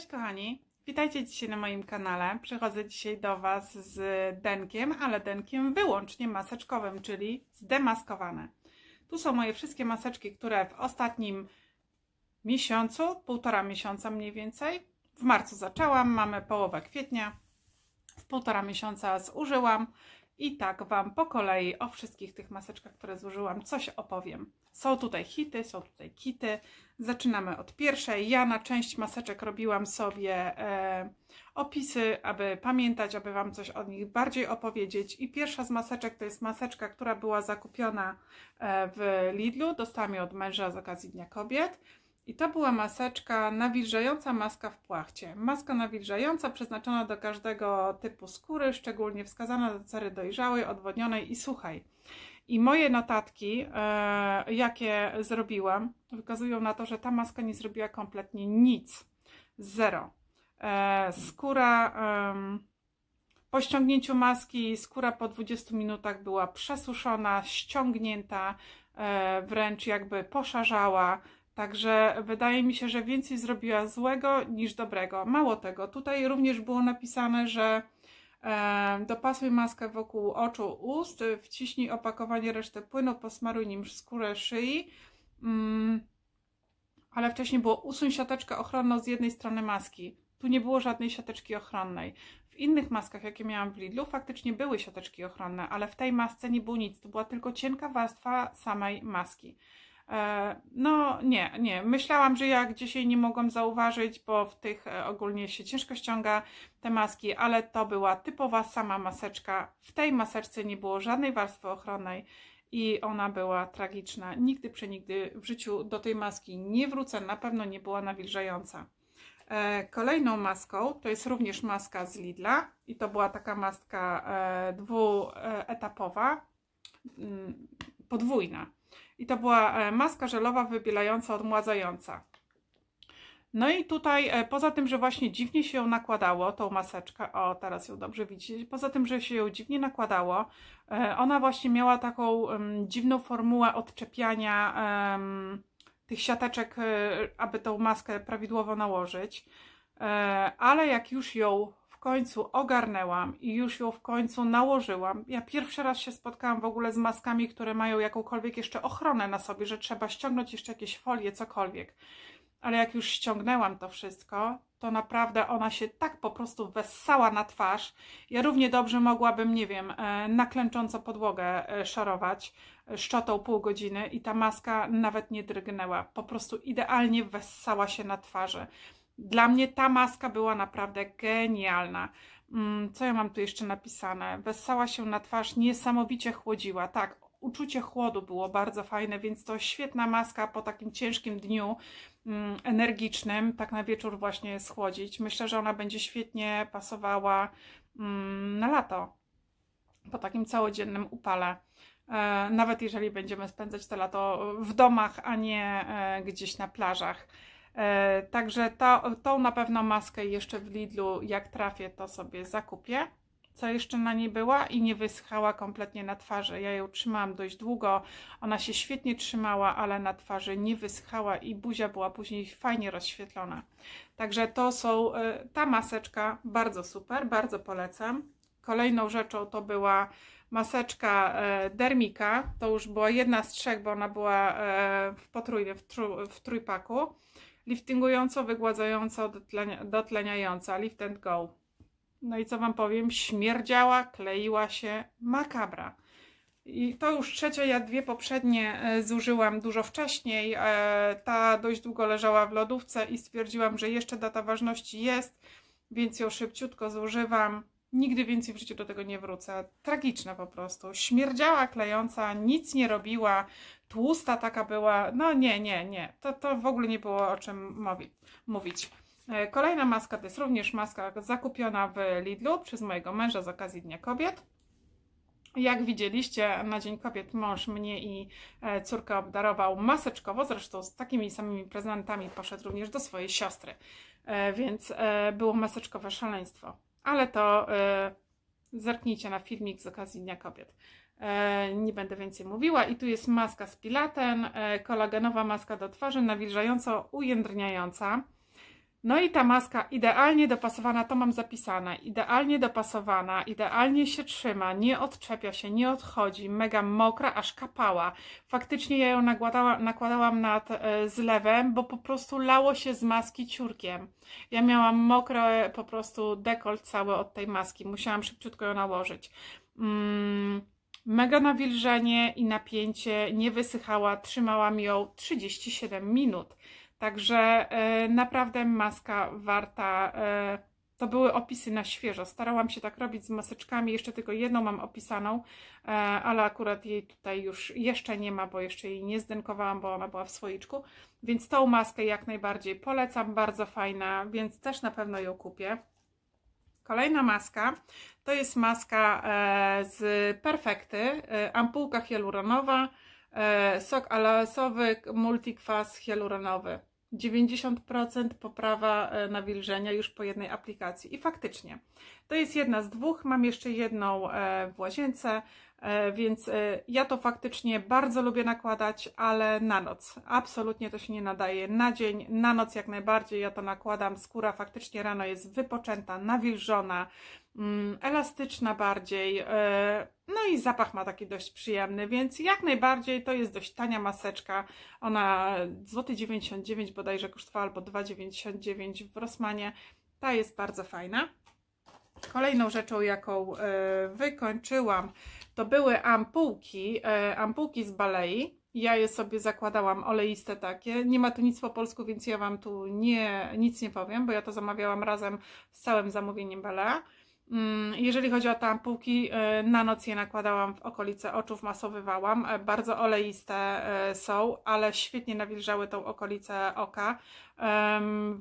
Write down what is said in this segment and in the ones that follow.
Cześć kochani, witajcie dzisiaj na moim kanale. Przychodzę dzisiaj do Was z denkiem, ale denkiem wyłącznie maseczkowym, czyli zdemaskowane. Tu są moje wszystkie maseczki, które w ostatnim miesiącu, półtora miesiąca mniej więcej, w marcu zaczęłam, mamy połowę kwietnia, w półtora miesiąca zużyłam i tak Wam po kolei o wszystkich tych maseczkach, które zużyłam, coś opowiem. Są tutaj hity, są tutaj kity. Zaczynamy od pierwszej. Ja na część maseczek robiłam sobie e, opisy, aby pamiętać, aby Wam coś od nich bardziej opowiedzieć. I pierwsza z maseczek to jest maseczka, która była zakupiona e, w Lidlu. Dostałam ją od męża z okazji Dnia Kobiet. I to była maseczka nawilżająca maska w płachcie. Maska nawilżająca przeznaczona do każdego typu skóry, szczególnie wskazana do cery dojrzałej, odwodnionej i suchej. I moje notatki, e, jakie zrobiłam, wykazują na to, że ta maska nie zrobiła kompletnie nic. Zero. E, skóra po ściągnięciu maski, skóra po 20 minutach była przesuszona, ściągnięta, e, wręcz jakby poszarzała. Także wydaje mi się, że więcej zrobiła złego niż dobrego. Mało tego, tutaj również było napisane, że dopasuj maskę wokół oczu, ust, wciśnij opakowanie resztę płynu, posmaruj nim skórę szyi. Mm, ale wcześniej było usuń siateczkę ochronną z jednej strony maski. Tu nie było żadnej siateczki ochronnej. W innych maskach, jakie miałam w Lidlu, faktycznie były siateczki ochronne, ale w tej masce nie było nic. To była tylko cienka warstwa samej maski. E, no nie, nie. Myślałam, że ja gdzieś jej nie mogłam zauważyć, bo w tych e, ogólnie się ciężko ściąga te maski, ale to była typowa sama maseczka. W tej maseczce nie było żadnej warstwy ochronnej i ona była tragiczna. Nigdy przenigdy w życiu do tej maski nie wrócę, na pewno nie była nawilżająca. E, kolejną maską to jest również maska z Lidla i to była taka maska dwuetapowa, mm, podwójna i to była e, maska żelowa wybielająca, odmładzająca. No i tutaj, e, poza tym, że właśnie dziwnie się ją nakładało, tą maseczkę, o teraz ją dobrze widzicie, poza tym, że się ją dziwnie nakładało, e, ona właśnie miała taką um, dziwną formułę odczepiania um, tych siateczek, aby tą maskę prawidłowo nałożyć, ale jak już ją końcu ogarnęłam i już ją w końcu nałożyłam. Ja pierwszy raz się spotkałam w ogóle z maskami, które mają jakąkolwiek jeszcze ochronę na sobie, że trzeba ściągnąć jeszcze jakieś folie, cokolwiek. Ale jak już ściągnęłam to wszystko, to naprawdę ona się tak po prostu wessała na twarz. Ja równie dobrze mogłabym, nie wiem, e, na klęcząco podłogę e, szorować e, szczotą pół godziny i ta maska nawet nie drgnęła. Po prostu idealnie wessała się na twarzy. Dla mnie ta maska była naprawdę genialna. Mm, co ja mam tu jeszcze napisane? Wessała się na twarz, niesamowicie chłodziła. Tak, uczucie chłodu było bardzo fajne, więc to świetna maska po takim ciężkim dniu mm, energicznym, tak na wieczór właśnie schłodzić. Myślę, że ona będzie świetnie pasowała mm, na lato, po takim całodziennym upale. E, nawet jeżeli będziemy spędzać to lato w domach, a nie e, gdzieś na plażach. E, także to, tą na pewno maskę jeszcze w Lidlu, jak trafię, to sobie zakupię. Co jeszcze na niej była i nie wyschała kompletnie na twarzy. Ja ją trzymałam dość długo, ona się świetnie trzymała, ale na twarzy nie wyschała i buzia była później fajnie rozświetlona. Także to są, e, ta maseczka bardzo super, bardzo polecam. Kolejną rzeczą to była maseczka e, Dermika. To już była jedna z trzech, bo ona była w potrójnie, w, w trójpaku liftingująco, wygładzająco, dotlenia, dotleniająca, lift and go. No i co Wam powiem, śmierdziała, kleiła się, makabra. I to już trzecia, ja dwie poprzednie e, zużyłam dużo wcześniej. E, ta dość długo leżała w lodówce i stwierdziłam, że jeszcze data ważności jest, więc ją szybciutko zużywam. Nigdy więcej w życiu do tego nie wrócę. Tragiczna po prostu. Śmierdziała, klejąca, nic nie robiła, tłusta taka była. No nie, nie, nie. To, to w ogóle nie było o czym mówić. E, kolejna maska to jest również maska zakupiona w Lidlu przez mojego męża z okazji Dnia Kobiet. Jak widzieliście, na Dzień Kobiet mąż mnie i e, córkę obdarował maseczkowo, zresztą z takimi samymi prezentami poszedł również do swojej siostry, e, więc było maseczkowe szaleństwo. Ale to zerknijcie na filmik z okazji Dnia Kobiet. E, nie będę więcej mówiła. I tu jest maska z pilaten, e, kolagenowa maska do twarzy, nawilżająco ujędrniająca. No i ta maska idealnie dopasowana, to mam zapisane, idealnie dopasowana, idealnie się trzyma, nie odczepia się, nie odchodzi, mega mokra, aż kapała. Faktycznie ja ją nakładałam, nakładałam nad e, zlewem, bo po prostu lało się z maski ciurkiem. Ja miałam mokre po prostu dekolt cały od tej maski, musiałam szybciutko ją nałożyć. Mm, mega nawilżenie i napięcie, nie wysychała, trzymałam ją 37 minut. Także e, naprawdę maska warta. E, to były opisy na świeżo. Starałam się tak robić z maseczkami. Jeszcze tylko jedną mam opisaną, e, ale akurat jej tutaj już jeszcze nie ma, bo jeszcze jej nie zdenkowałam, bo ona była w słoiczku. Więc tą maskę jak najbardziej polecam. Bardzo fajna, więc też na pewno ją kupię. Kolejna maska to jest maska z Perfekty, ampułka hialuronowa, sok alasowy, multikwas hialuronowy. 90% poprawa e, nawilżenia już po jednej aplikacji. I faktycznie, to jest jedna z dwóch. Mam jeszcze jedną e, w łazience, e, więc ja to faktycznie bardzo lubię nakładać, ale na noc. Absolutnie to się nie nadaje. Na dzień, na noc jak najbardziej ja to nakładam. Skóra faktycznie rano jest wypoczęta, nawilżona, mm, elastyczna bardziej no i zapach ma taki dość przyjemny, więc jak najbardziej to jest dość tania maseczka. Ona złoty 99 bodajże kosztowała albo 2,99 w Rossmanie. Ta jest bardzo fajna. Kolejną rzeczą, jaką e, wykończyłam, to były ampułki, e, ampułki z balei. Ja je sobie zakładałam, oleiste takie. Nie ma tu nic po polsku, więc ja Wam tu nie, nic nie powiem, bo ja to zamawiałam razem z całym zamówieniem Balea. Mm, jeżeli chodzi o te ampułki, e, na noc je nakładałam w okolice oczu, masowywałam. E, bardzo oleiste e, są, ale świetnie nawilżały tą okolicę oka.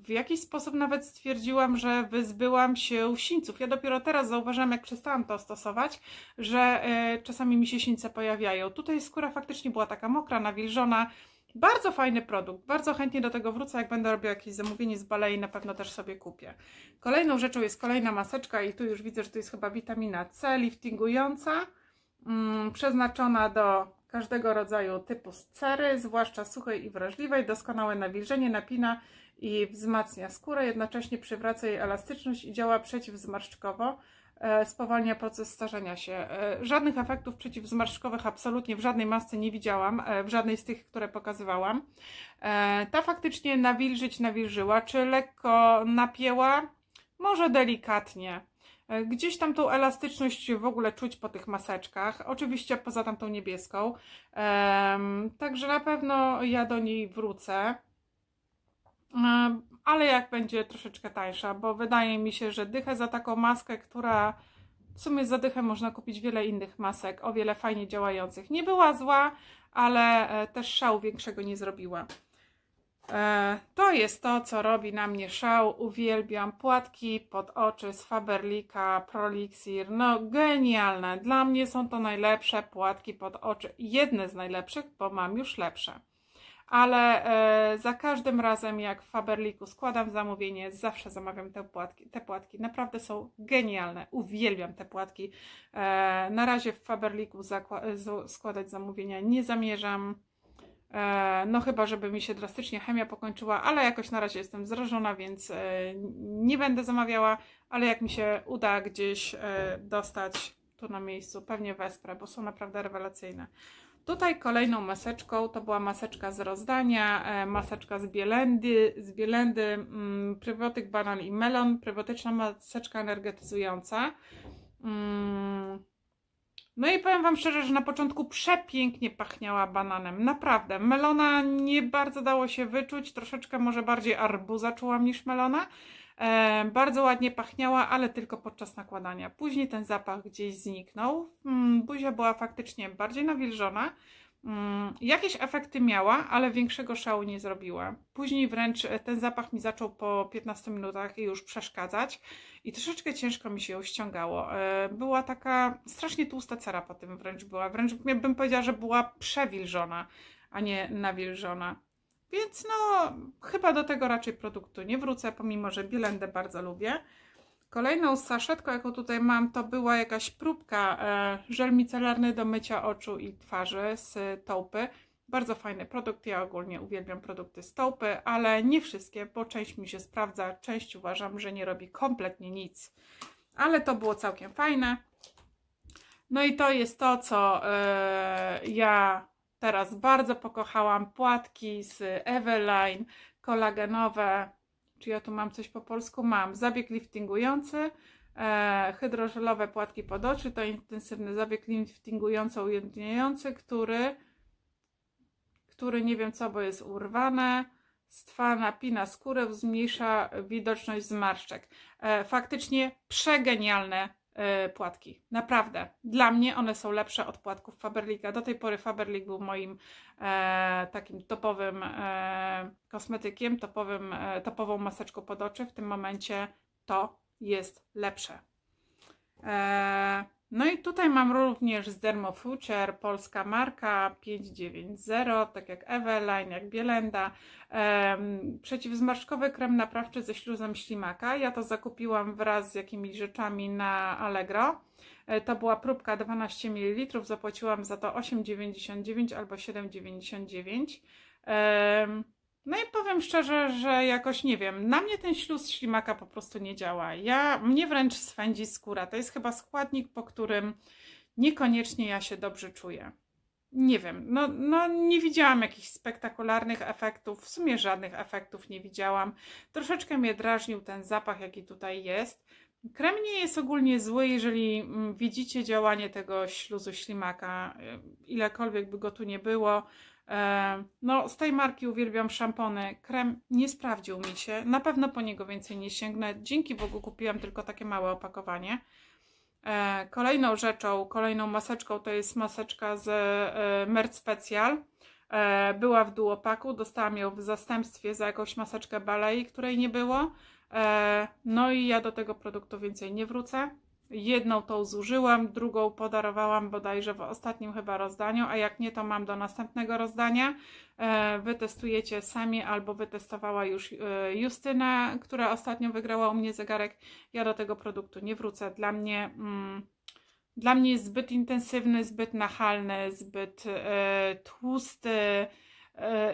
W jakiś sposób nawet stwierdziłam, że wyzbyłam się sińców. Ja dopiero teraz zauważyłam, jak przestałam to stosować, że czasami mi się sińce pojawiają. Tutaj skóra faktycznie była taka mokra, nawilżona, bardzo fajny produkt, bardzo chętnie do tego wrócę, jak będę robiła jakieś zamówienie z balei, na pewno też sobie kupię. Kolejną rzeczą jest kolejna maseczka i tu już widzę, że to jest chyba witamina C, liftingująca, mm, przeznaczona do każdego rodzaju typu cery, zwłaszcza suchej i wrażliwej, doskonałe nawilżenie, napina i wzmacnia skórę, jednocześnie przywraca jej elastyczność i działa przeciwzmarszczkowo. E, spowalnia proces starzenia się. E, żadnych efektów przeciwzmarszczkowych absolutnie w żadnej masce nie widziałam, e, w żadnej z tych, które pokazywałam. Ta faktycznie nawilżyć nawilżyła, czy lekko napięła? Może delikatnie. Gdzieś tam tą elastyczność w ogóle czuć po tych maseczkach, oczywiście poza tamtą niebieską. Także na pewno ja do niej wrócę ale jak będzie troszeczkę tańsza, bo wydaje mi się, że dychę za taką maskę, która w sumie za dychę można kupić wiele innych masek, o wiele fajnie działających. Nie była zła, ale e, też szału większego nie zrobiła. E, to jest to, co robi na mnie szał. Uwielbiam płatki pod oczy z Faberlika, Prolixir. No genialne. Dla mnie są to najlepsze płatki pod oczy. Jedne z najlepszych, bo mam już lepsze ale e, za każdym razem jak w Faberliku składam zamówienie, zawsze zamawiam te płatki. Te płatki naprawdę są genialne, uwielbiam te płatki. E, na razie w Faberliku składać zamówienia nie zamierzam. E, no chyba, żeby mi się drastycznie chemia pokończyła, ale jakoś na razie jestem zrażona, więc e, nie będę zamawiała, ale jak mi się uda gdzieś e, dostać tu na miejscu, pewnie wesprę, bo są naprawdę rewelacyjne. Tutaj kolejną maseczką to była maseczka z rozdania, e, maseczka z bielendy, z bielendy mm, probiotyk banan i melon, probiotyczna maseczka energetyzująca. Mm. No i powiem Wam szczerze, że na początku przepięknie pachniała bananem, naprawdę. Melona nie bardzo dało się wyczuć, troszeczkę może bardziej arbuza czułam niż melona, bardzo ładnie pachniała, ale tylko podczas nakładania. Później ten zapach gdzieś zniknął. Mm, buzia była faktycznie bardziej nawilżona. Mm, jakieś efekty miała, ale większego szału nie zrobiła. Później wręcz e, ten zapach mi zaczął po 15 minutach już przeszkadzać i troszeczkę ciężko mi się ją ściągało. E, była taka strasznie tłusta cera po tym wręcz była. Wręcz bym powiedziała, że była przewilżona, a nie nawilżona. Więc no, chyba do tego raczej produktu nie wrócę, pomimo że Bielendę bardzo lubię. Kolejną saszetką, jaką tutaj mam, to była jakaś próbka e, żel micelarny do mycia oczu i twarzy z taupy. Bardzo fajny produkt. Ja ogólnie uwielbiam produkty Stopy, ale nie wszystkie, bo część mi się sprawdza, część uważam, że nie robi kompletnie nic. Ale to było całkiem fajne. No i to jest to, co yy, ja teraz bardzo pokochałam. Płatki z Eveline, kolagenowe. Czy ja tu mam coś po polsku? Mam. Zabieg liftingujący, e, hydrożelowe płatki pod oczy. To intensywny zabieg liftingujący, ujędrniający, który, który nie wiem co, bo jest urwane. Stwa napina skórę, zmniejsza widoczność zmarszczek. E, faktycznie przegenialne płatki. Naprawdę. Dla mnie one są lepsze od płatków Faberlica. Do tej pory Faberlic był moim e, takim topowym e, kosmetykiem, topowym, e, topową maseczką pod oczy. W tym momencie to jest lepsze. E, no i tutaj mam również z Dermofuture, polska marka 590, tak jak Eveline, jak Bielenda. Um, przeciwzmarszczkowy krem naprawczy ze śluzem ślimaka. Ja to zakupiłam wraz z jakimiś rzeczami na Allegro. E, to była próbka 12 ml, zapłaciłam za to 8,99 albo 7,99. Um, no i powiem szczerze, że jakoś nie wiem, na mnie ten śluz ślimaka po prostu nie działa. Ja, mnie wręcz swędzi skóra. To jest chyba składnik, po którym niekoniecznie ja się dobrze czuję. Nie wiem, no, no nie widziałam jakichś spektakularnych efektów, w sumie żadnych efektów nie widziałam. Troszeczkę mnie drażnił ten zapach, jaki tutaj jest. Krem nie jest ogólnie zły, jeżeli mm, widzicie działanie tego śluzu ślimaka, ilekolwiek by go tu nie było. E, no, z tej marki uwielbiam szampony. Krem nie sprawdził mi się. Na pewno po niego więcej nie sięgnę. Dzięki Bogu kupiłam tylko takie małe opakowanie. E, kolejną rzeczą, kolejną maseczką to jest maseczka z e, Merc Special. Była w duopaku, dostałam ją w zastępstwie za jakąś maseczkę Balei, której nie było. No i ja do tego produktu więcej nie wrócę. Jedną tą zużyłam, drugą podarowałam bodajże w ostatnim chyba rozdaniu, a jak nie, to mam do następnego rozdania. E, wytestujecie sami albo wytestowała już e, Justyna, która ostatnio wygrała u mnie zegarek. Ja do tego produktu nie wrócę. Dla mnie, mm, dla mnie jest zbyt intensywny, zbyt nachalny, zbyt e, tłusty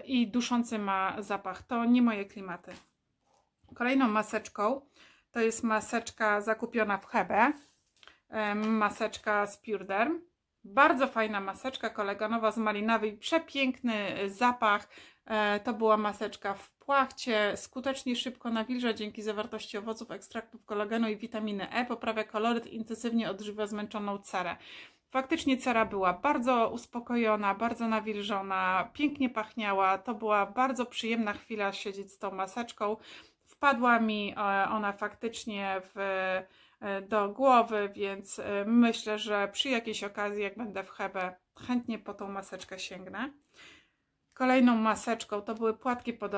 i duszący ma zapach. To nie moje klimaty. Kolejną maseczką to jest maseczka zakupiona w Hebe. Maseczka z Pure Derm. Bardzo fajna maseczka koleganowa z malinowej. Przepiękny zapach. E, to była maseczka w płachcie. Skutecznie szybko nawilża dzięki zawartości owoców, ekstraktów kolagenu i witaminy E. Poprawia koloryt, intensywnie odżywia zmęczoną cerę. Faktycznie cera była bardzo uspokojona, bardzo nawilżona, pięknie pachniała. To była bardzo przyjemna chwila siedzieć z tą maseczką. Wpadła mi e, ona faktycznie w, e, do głowy, więc e, myślę, że przy jakiejś okazji, jak będę w Hebe, chętnie po tą maseczkę sięgnę. Kolejną maseczką to były płatki pod,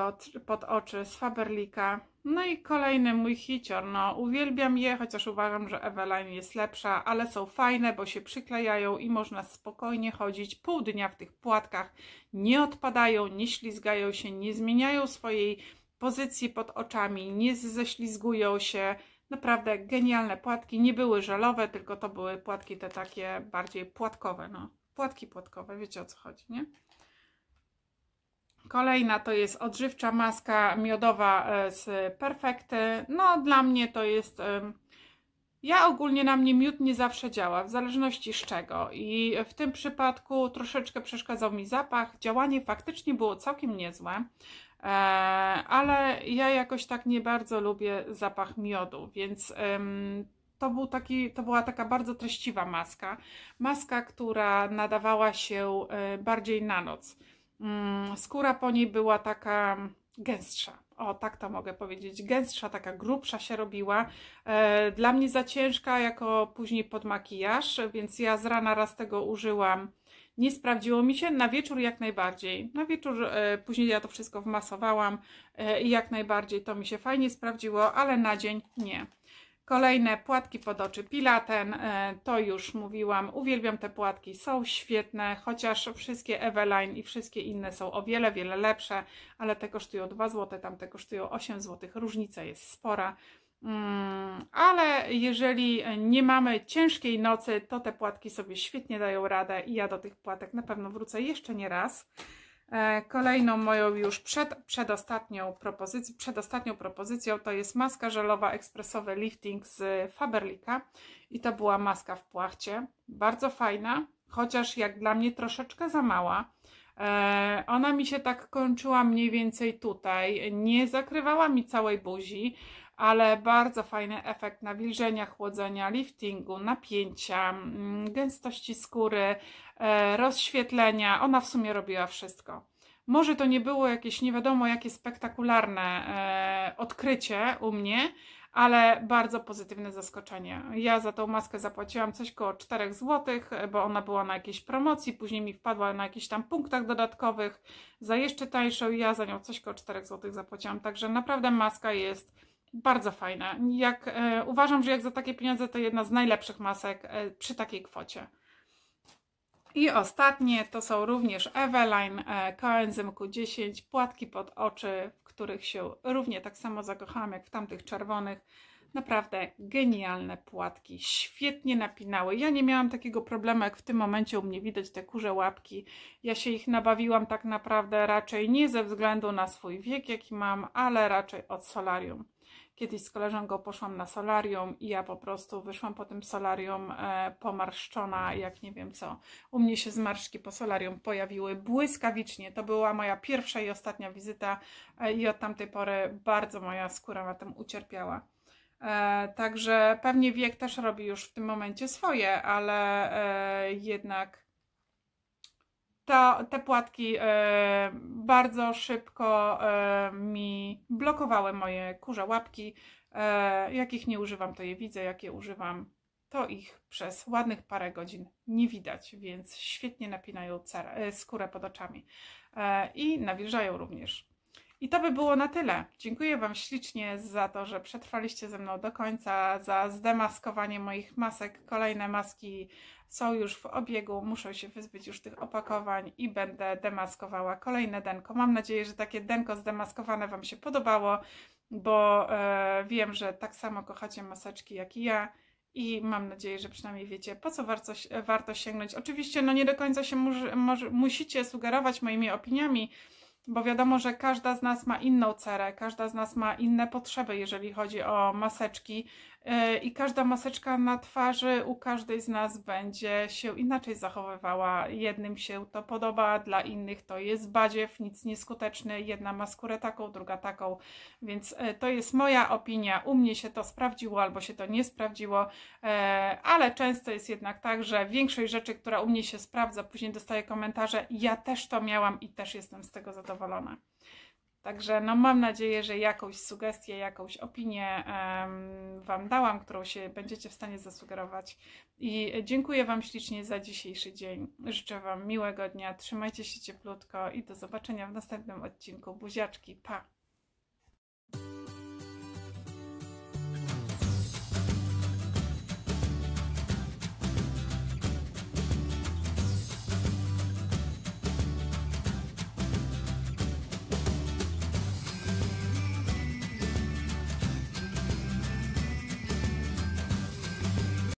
pod oczy z Faberlika. No i kolejny mój hicior. No, uwielbiam je, chociaż uważam, że Eveline jest lepsza, ale są fajne, bo się przyklejają i można spokojnie chodzić pół dnia w tych płatkach. Nie odpadają, nie ślizgają się, nie zmieniają swojej pozycji pod oczami, nie ześlizgują się. Naprawdę genialne płatki. Nie były żelowe, tylko to były płatki te takie bardziej płatkowe. No. Płatki płatkowe, wiecie o co chodzi, nie? Kolejna to jest odżywcza maska miodowa e, z Perfekty. No, dla mnie to jest. Ja ogólnie na mnie miód nie zawsze działa, w zależności z czego. I w tym przypadku troszeczkę przeszkadzał mi zapach. Działanie faktycznie było całkiem niezłe. E, ale ja jakoś tak nie bardzo lubię zapach miodu, więc to, był taki, to była taka bardzo treściwa maska. Maska, która nadawała się e, bardziej na noc. Mm, skóra po niej była taka gęstsza. O, tak to mogę powiedzieć. Gęstsza, taka grubsza się robiła. E, dla mnie za ciężka, jako później pod makijaż, więc ja z rana raz tego użyłam nie sprawdziło mi się, na wieczór jak najbardziej. Na wieczór e, później ja to wszystko wmasowałam e, i jak najbardziej to mi się fajnie sprawdziło, ale na dzień nie. Kolejne płatki pod oczy Pilaten, e, to już mówiłam, uwielbiam te płatki, są świetne, chociaż wszystkie Eveline i wszystkie inne są o wiele, wiele lepsze, ale te kosztują 2 zł, tamte kosztują 8 zł, różnica jest spora. Mm, ale jeżeli nie mamy ciężkiej nocy, to te płatki sobie świetnie dają radę i ja do tych płatek na pewno wrócę jeszcze nie raz. E, kolejną moją już przed, przedostatnią, propozycją, przedostatnią propozycją to jest maska żelowa ekspresowy lifting z Faberlika i to była maska w płachcie, bardzo fajna, chociaż jak dla mnie troszeczkę za mała. E, ona mi się tak kończyła mniej więcej tutaj, nie zakrywała mi całej buzi, ale bardzo fajny efekt nawilżenia, chłodzenia, liftingu, napięcia, mm, gęstości skóry, e, rozświetlenia. Ona w sumie robiła wszystko. Może to nie było jakieś nie wiadomo jakie spektakularne e, odkrycie u mnie, ale bardzo pozytywne zaskoczenie. Ja za tą maskę zapłaciłam coś koło 4 zł, bo ona była na jakiejś promocji, później mi wpadła na jakichś tam punktach dodatkowych za jeszcze tańszą i ja za nią coś koło 4 zł zapłaciłam. Także naprawdę maska jest bardzo fajna. Jak, e, uważam, że jak za takie pieniądze to jedna z najlepszych masek e, przy takiej kwocie. I ostatnie to są również Eveline e, Coenzym Q10, płatki pod oczy, w których się równie tak samo zakochałam jak w tamtych czerwonych. Naprawdę genialne płatki, świetnie napinały. Ja nie miałam takiego problemu, jak w tym momencie u mnie widać te kurze łapki. Ja się ich nabawiłam tak naprawdę raczej nie ze względu na swój wiek, jaki mam, ale raczej od solarium. Kiedyś z koleżanką poszłam na solarium i ja po prostu wyszłam po tym solarium e, pomarszczona, jak nie wiem co. U mnie się zmarszczki po solarium pojawiły błyskawicznie. To była moja pierwsza i ostatnia wizyta e, i od tamtej pory bardzo moja skóra na tym ucierpiała. E, także pewnie wiek też robi już w tym momencie swoje, ale e, jednak to, te płatki e, bardzo szybko mi blokowały moje kurze łapki. Jakich nie używam, to je widzę, jakie używam, to ich przez ładnych parę godzin nie widać, więc świetnie napinają skórę pod oczami i nawilżają również. I to by było na tyle. Dziękuję Wam ślicznie za to, że przetrwaliście ze mną do końca, za zdemaskowanie moich masek. Kolejne maski są już w obiegu, muszę się wyzbyć już tych opakowań i będę demaskowała kolejne denko. Mam nadzieję, że takie denko zdemaskowane Wam się podobało, bo e, wiem, że tak samo kochacie maseczki jak i ja i mam nadzieję, że przynajmniej wiecie, po co warto, warto sięgnąć. Oczywiście no nie do końca się musicie sugerować moimi opiniami, bo wiadomo, że każda z nas ma inną cerę, każda z nas ma inne potrzeby, jeżeli chodzi o maseczki. E, i każda maseczka na twarzy u każdej z nas będzie się inaczej zachowywała. Jednym się to podoba, dla innych to jest badziew, nic nieskuteczny. Jedna ma skórę taką, druga taką, więc e, to jest moja opinia. U mnie się to sprawdziło albo się to nie sprawdziło, e, ale często jest jednak tak, że większość rzeczy, która u mnie się sprawdza, później dostaję komentarze, ja też to miałam i też jestem z tego zadowolona. Także no mam nadzieję, że jakąś sugestię, jakąś opinię Wam dałam, którą się będziecie w stanie zasugerować. I dziękuję Wam ślicznie za dzisiejszy dzień. Życzę Wam miłego dnia, trzymajcie się cieplutko i do zobaczenia w następnym odcinku. Buziaczki, pa!